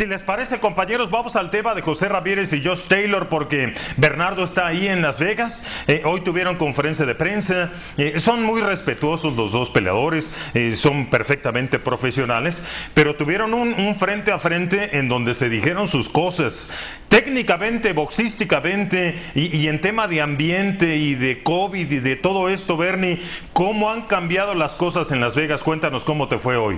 Si les parece, compañeros, vamos al tema de José Ramírez y Josh Taylor, porque Bernardo está ahí en Las Vegas. Eh, hoy tuvieron conferencia de prensa. Eh, son muy respetuosos los dos peleadores, eh, son perfectamente profesionales, pero tuvieron un, frente a frente en donde se dijeron sus cosas. Técnicamente, boxísticamente y, y en tema de ambiente y de COVID y de todo esto, Bernie, ¿cómo han cambiado las cosas en Las Vegas? Cuéntanos cómo te fue hoy.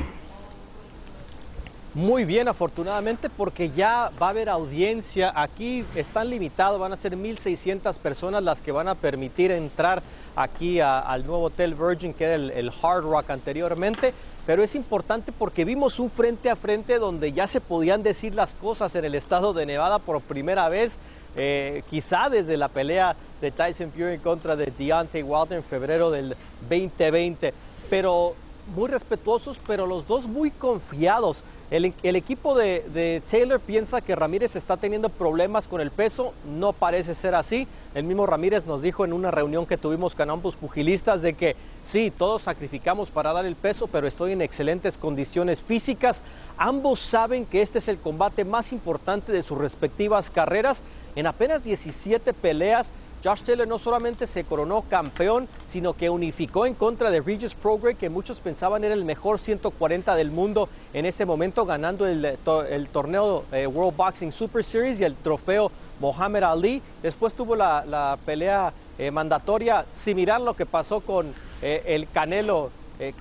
Muy bien, afortunadamente, porque ya va a haber audiencia. Aquí están limitados, van a ser 1.600 personas las que van a permitir entrar aquí al nuevo Hotel Virgin, que era el, Hard Rock anteriormente. Pero es importante porque vimos un frente a frente donde ya se podían decir las cosas en el estado de Nevada por primera vez. Eh, quizá desde la pelea de Tyson Fury en contra de Deontay Wilder en febrero del 2020. Pero muy respetuosos, pero los dos muy confiados. El, equipo de, Taylor piensa que Ramírez está teniendo problemas con el peso, no parece ser así. El mismo Ramírez nos dijo en una reunión que tuvimos con ambos pugilistas de que sí, todos sacrificamos para dar el peso, pero estoy en excelentes condiciones físicas. Ambos saben que este es el combate más importante de sus respectivas carreras. En apenas 17 peleas, Josh Taylor no solamente se coronó campeón, sino que unificó en contra de Regis Prograde, que muchos pensaban era el mejor 140 del mundo en ese momento, ganando el, torneo eh, World Boxing Super Series y el trofeo Mohamed Ali. Después tuvo la, pelea eh, mandatoria similar a lo que pasó con eh, el Canelo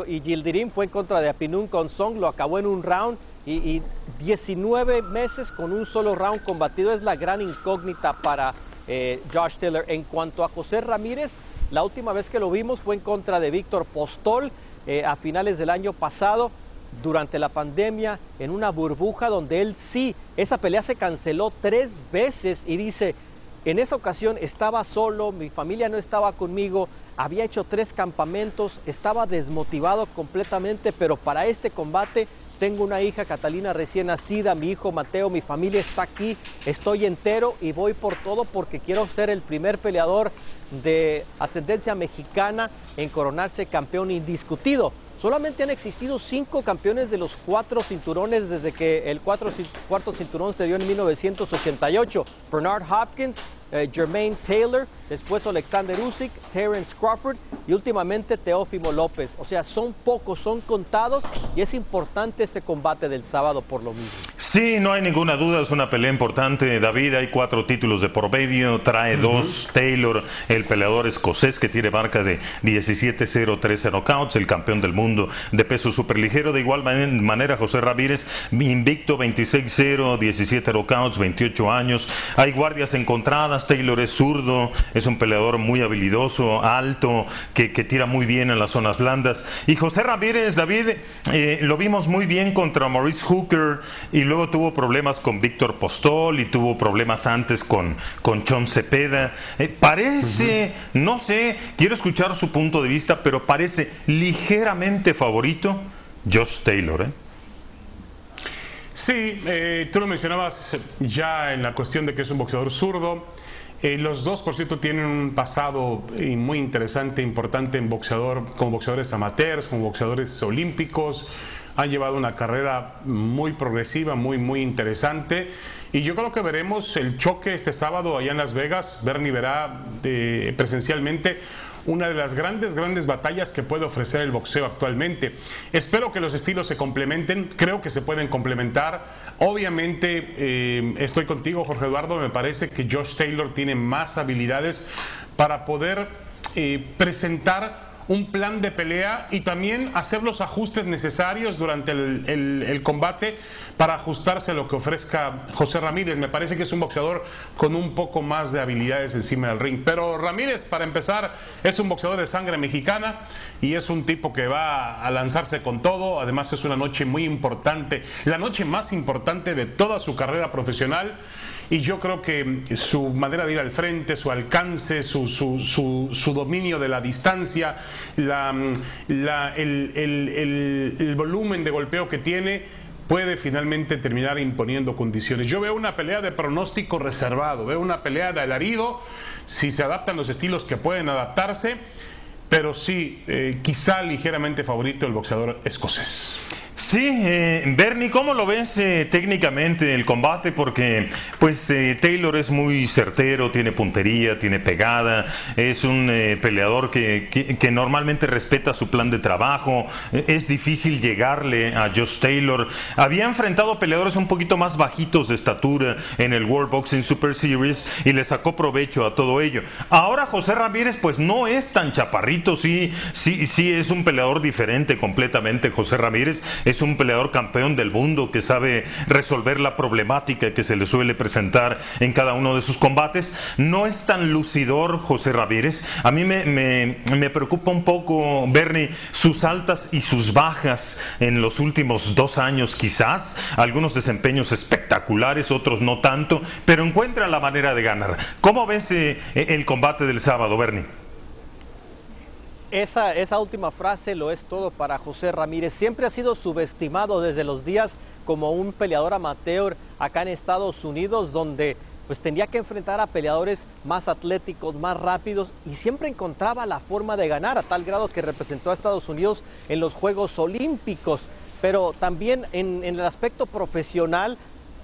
y Gildirim, fue en contra de Apinun Song, lo acabó en un round. Y, y 19 meses con un solo round combatido es la gran incógnita para eh, Josh Taylor. En cuanto a José Ramírez, la última vez que lo vimos fue en contra de Víctor Postol eh, a finales del año pasado durante la pandemia en una burbuja donde él sí, esa pelea se canceló tres veces y dice, en esa ocasión estaba solo, mi familia no estaba conmigo, había hecho tres campamentos, estaba desmotivado completamente, pero para este combate tengo una hija, Catalina, recién nacida, mi hijo Mateo, mi familia está aquí, estoy entero y voy por todo porque quiero ser el primer peleador de ascendencia mexicana en coronarse campeón indiscutido. Solamente han existido cinco campeones de los cuatro cinturones desde que el cuarto cinturón se dio en 1988. Bernard Hopkins, eh, Jermaine Taylor, después Alexander Usyk, Terence Crawford y últimamente Teófimo López. O sea, son pocos, son contados y es importante este combate del sábado por lo mismo. Sí, no hay ninguna duda, es una pelea importante. David, hay cuatro títulos de por medio, trae dos. Taylor, el peleador escocés que tiene marca de 17-0, 13 knockouts, el campeón del mundo de peso superligero. De igual manera, José Ramírez, invicto 26-0, 17 knockouts, 28 años. Hay guardias encontradas Taylor es zurdo, es un peleador muy habilidoso, alto, que, tira muy bien en las zonas blandas. Y José Ramírez, David, eh, lo vimos muy bien contra Maurice Hooker y luego tuvo problemas con Víctor Postol y tuvo problemas antes con, con John Cepeda. Eh, parece, no sé, quiero escuchar su punto de vista, pero parece ligeramente favorito Josh Taylor. ¿eh? Sí, tú lo mencionabas ya en la cuestión de que es un boxeador zurdo. Eh, los dos, por cierto, tienen un pasado eh, muy interesante, importante en boxeador, como boxeadores amateurs, como boxeadores olímpicos. Han llevado una carrera muy progresiva, muy, muy interesante. Y yo creo que veremos el choque este sábado allá en Las Vegas. Bernie verá eh, presencialmente una de las grandes, grandes batallas que puede ofrecer el boxeo actualmente. Espero que los estilos se complementen, creo que se pueden complementar. Obviamente eh, estoy contigo, Jorge Eduardo, me parece que Josh Taylor tiene más habilidades para poder eh, presentar un plan de pelea y también hacer los ajustes necesarios durante el, combate para ajustarse a lo que ofrezca José Ramírez. Me parece que es un boxeador con un poco más de habilidades encima del ring. Pero Ramírez, para empezar, es un boxeador de sangre mexicana y es un tipo que va a lanzarse con todo. Además es una noche muy importante, la noche más importante de toda su carrera profesional y yo creo que su manera de ir al frente, su alcance, su, su, dominio de la distancia, el, el volumen de golpeo que tiene, puede finalmente terminar imponiendo condiciones. Yo veo una pelea de pronóstico reservado, veo una pelea de alarido, si se adaptan los estilos que pueden adaptarse pero sí, eh, quizá ligeramente favorito el boxeador escocés. Sí, eh, Bernie, ¿cómo lo ves eh, técnicamente el combate? Porque pues eh, Taylor es muy certero, tiene puntería, tiene pegada, es un eh, peleador que, que- que normalmente respeta su plan de trabajo, es difícil llegarle a Josh Taylor. Había enfrentado peleadores un poquito más bajitos de estatura en el World Boxing Super Series y le sacó provecho a todo ello. Ahora José Ramírez pues no es tan chaparrito, sí, sí, sí es un peleador diferente completamente José Ramírez, es un peleador campeón del mundo que sabe resolver la problemática que se le suele presentar en cada uno de sus combates. No es tan lucidor José Ramírez. A mí me, preocupa un poco, Bernie, sus altas y sus bajas en los últimos dos años quizás. Algunos desempeños espectaculares, otros no tanto, pero encuentra la manera de ganar. ¿Cómo ves eh, el combate del sábado, Bernie? Esa, esa última frase lo es todo para José Ramírez. Siempre ha sido subestimado desde los días como un peleador amateur acá en Estados Unidos, donde pues tenía que enfrentar a peleadores más atléticos, más rápidos y siempre encontraba la forma de ganar a tal grado que representó a Estados Unidos en los Juegos Olímpicos. Pero también en, en el aspecto profesional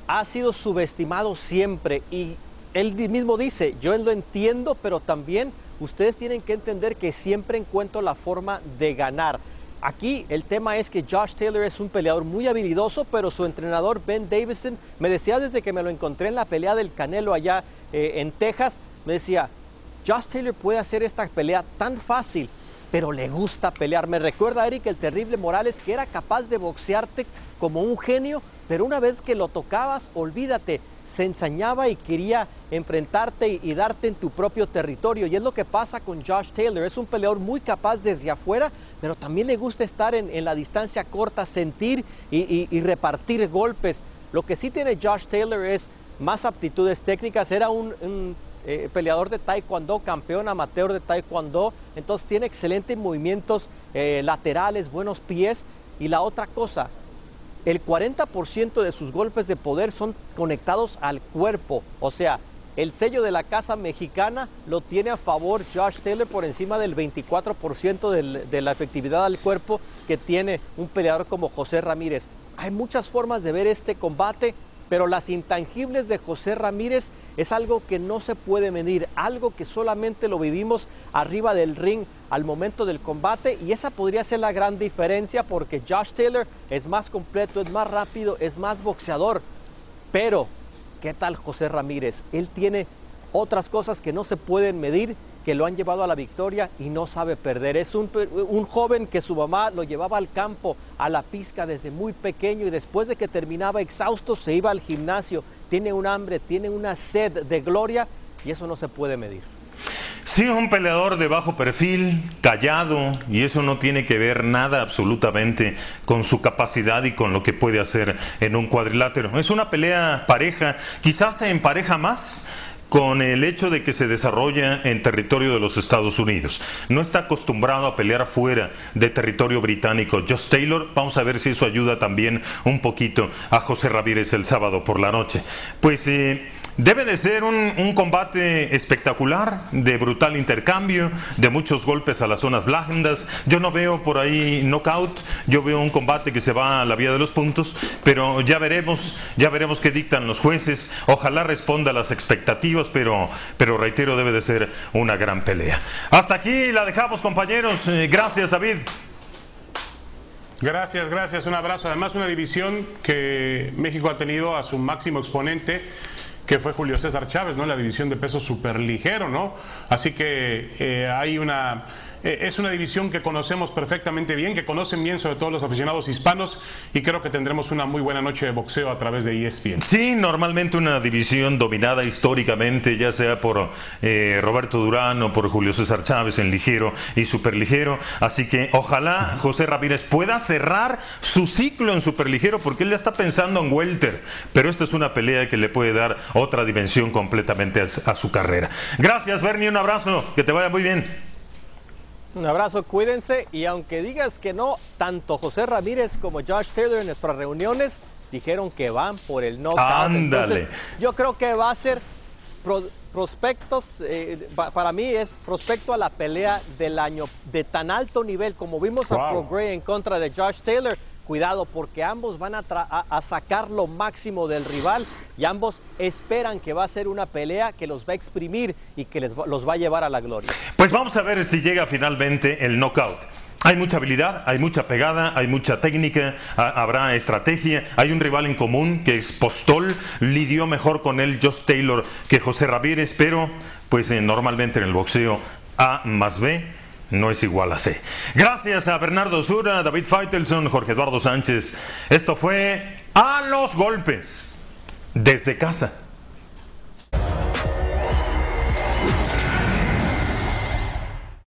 ha sido subestimado siempre y él mismo dice, yo lo entiendo, pero también ustedes tienen que entender que siempre encuentro la forma de ganar. Aquí el tema es que Josh Taylor es un peleador muy habilidoso, pero su entrenador Ben Davison me decía desde que me lo encontré en la pelea del Canelo allá eh, en Texas, me decía, Josh Taylor puede hacer esta pelea tan fácil, pero le gusta pelear. Me recuerda a Eric el Terrible Morales que era capaz de boxearte como un genio, pero una vez que lo tocabas, olvídate, se ensañaba y quería enfrentarte y, darte en tu propio territorio. Y es lo que pasa con Josh Taylor. Es un peleador muy capaz desde afuera, pero también le gusta estar en, la distancia corta, sentir y, repartir golpes. Lo que sí tiene Josh Taylor es más aptitudes técnicas. Era un, un, eh, peleador de taekwondo, campeón amateur de taekwondo. Entonces tiene excelentes movimientos eh, laterales, buenos pies. Y la otra cosa, el 40% de sus golpes de poder son conectados al cuerpo. O sea, el sello de la casa mexicana lo tiene a favor Josh Taylor por encima del 24% del- de la efectividad al cuerpo que tiene un peleador como José Ramírez. Hay muchas formas de ver este combate, pero las intangibles de José Ramírez es algo que no se puede medir, algo que solamente lo vivimos arriba del ring al momento del combate y esa podría ser la gran diferencia porque Josh Taylor es más completo, es más rápido, es más boxeador, pero ¿qué tal José Ramírez? Él tiene otras cosas que no se pueden medir que lo han llevado a la victoria y no sabe perder. Es un, un joven que su mamá lo llevaba al campo, a la pizca desde muy pequeño y después de que terminaba exhausto se iba al gimnasio. Tiene un hambre, tiene una sed de gloria y eso no se puede medir. Sí, un peleador de bajo perfil, callado, y eso no tiene que ver nada absolutamente con su capacidad y con lo que puede hacer en un cuadrilátero. Es una pelea pareja, quizás se empareja más con el hecho de que se desarrolla en territorio de los Estados Unidos. No está acostumbrado a pelear fuera de territorio británico. Josh Taylor, vamos a ver si eso ayuda también un poquito a José Ramírez el sábado por la noche. Pues eh, Debe de ser un, un combate espectacular, de brutal intercambio, de muchos golpes a las zonas blandas. Yo no veo por ahí knockout, yo veo un combate que se va a la vía de los puntos, pero ya veremos, ya veremos qué dictan los jueces. Ojalá responda a las expectativas, pero, pero reitero, debe de ser una gran pelea. Hasta aquí la dejamos, compañeros. Eh, Gracias, David. Gracias, gracias, un abrazo. Además, una división que México ha tenido a su máximo exponente, que fue Julio César Chávez, ¿no? La división de peso superligero, ¿no? Así que eh, hay una eh, es una división que conocemos perfectamente bien, que conocen bien sobre todo los aficionados hispanos y creo que tendremos una muy buena noche de boxeo a través de ESPN. Sí, normalmente una división dominada históricamente, ya sea por eh, Roberto Durán o por Julio César Chávez en ligero y superligero. Así que ojalá José Ramírez pueda cerrar su ciclo en superligero porque él ya está pensando en welter. Pero esta es una pelea que le puede dar otra dimensión completamente a, a su carrera. Gracias, Bernie, un abrazo, que te vaya muy bien. Un abrazo, cuídense y aunque digas que no, tanto José Ramírez como Josh Taylor en nuestras reuniones dijeron que van por el knockout. Ándale. Yo creo que va a ser prospectos, eh, para mí es prospecto a la pelea del año de tan alto nivel como vimos a Pro Gray en contra de Josh Taylor. Cuidado porque ambos van a, sacar lo máximo del rival y ambos esperan que va a ser una pelea que los va a exprimir y que les los va a llevar a la gloria. Pues vamos a ver si llega finalmente el knockout. Hay mucha habilidad, hay mucha pegada, hay mucha técnica, habrá estrategia. Hay un rival en común que es Postol, lidió mejor con él Josh Taylor que José Ramírez, pero pues eh, normalmente en el boxeo A más B no es igual a C. Gracias a Bernardo Sura, David Feitelson, Jorge Eduardo Sánchez. Esto fue A los golpes desde casa.